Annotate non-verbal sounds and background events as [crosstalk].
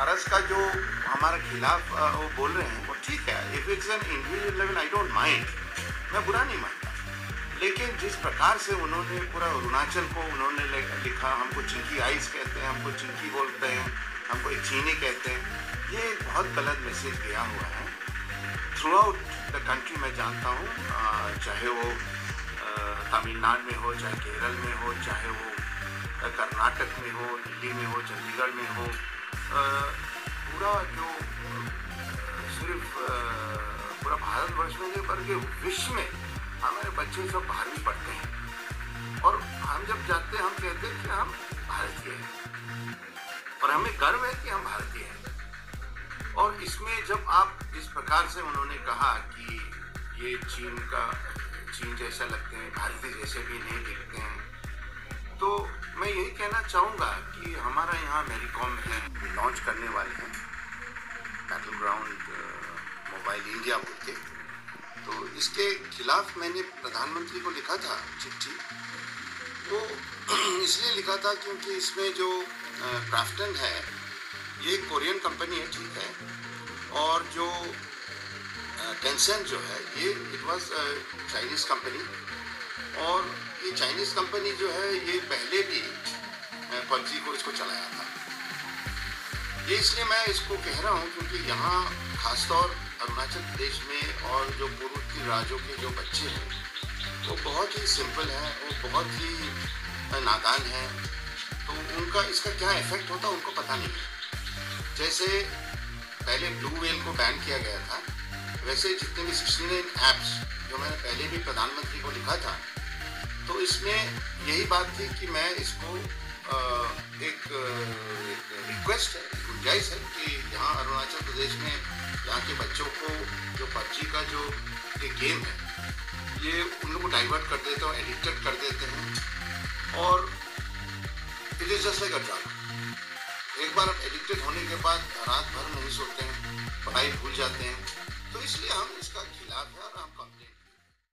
अरस का जो हमारे खिलाफ वो बोल रहे हैं, वो ठीक है। If it's an individual level I don't mind मैं बुरा नहीं मानता। लेकिन जिस प्रकार से उन्होंने पूरा अरुणाचल को, उन्होंने लिखा, हमको चिंकी आइस कहते हैं, हमको चिंकी बोलते हैं, हमको एक चीनी कहते हैं, ये बहुत गलत मैसेज गया हुआ है। थ्रू आउट द कंट्री मैं जानता हूँ चाहे वो तमिलनाडु में हो, चाहे केरल में हो, चाहे वो कर्नाटक में हो, दिल्ली में हो, चंडीगढ़ में हो पूरा जो सिर्फ़ पूरा भारतवर्ष में नहीं, बल्कि विश्व में हमारे बच्चे सब बारहवीं पढ़ते हैं। और हम जब जाते हैं, हम कहते हैं कि हम भारतीय हैं। और हमें गर्व है कि हम भारतीय हैं। और इसमें जब आप इस प्रकार से उन्होंने कहा कि ये चीन का, चीन जैसा लगते हैं, भारतीय जैसे भी नहीं दिखते मैं यही कहना चाहूँगा कि हमारा यहाँ मेरी कॉम है लॉन्च करने वाले हैं। बैटल ग्राउंड मोबाइल इंडिया बोल के तो इसके खिलाफ मैंने प्रधानमंत्री को लिखा था चिट्ठी। वो [clears throat] इसलिए लिखा था क्योंकि इसमें जो क्राफ्टन है, ये कोरियन कंपनी है, ठीक है? और जो टेंसेंट जो है, ये इट वाज चाइनीज़ कंपनी और ये चाइनीज़ कंपनी जो है, ये पहले भी पबजी को इसको चलाया था। ये इसलिए मैं इसको कह रहा हूँ क्योंकि यहाँ खासतौर अरुणाचल प्रदेश में और जो पूर्वोत्तर राज्यों के जो बच्चे हैं, वो बहुत ही सिंपल हैं, वो बहुत ही नादान हैं। तो उनका इसका क्या इफ़ेक्ट होता उनको पता नहीं है। जैसे पहले ब्लू वेल को बैन किया गया था वैसे जितने भी सिक्सटी नाइन ऐप्स जो मैंने पहले भी प्रधानमंत्री को लिखा था तो इसमें यही बात थी कि मैं इसको एक, रिक्वेस्ट है गुंजाइश है कि यहाँ अरुणाचल प्रदेश में यहाँ के बच्चों को जो पबजी का जो एक गेम है ये उन लोग को डाइवर्ट कर देते हैं एडिक्टेड कर देते हैं। और it is just like a drug एक बार आप एडिक्टेड होने के बाद रात भर नहीं सोते हैं पढ़ाई भूल जाते हैं तो इसलिए हम इसका खिलाफ है और हम कंप्लेन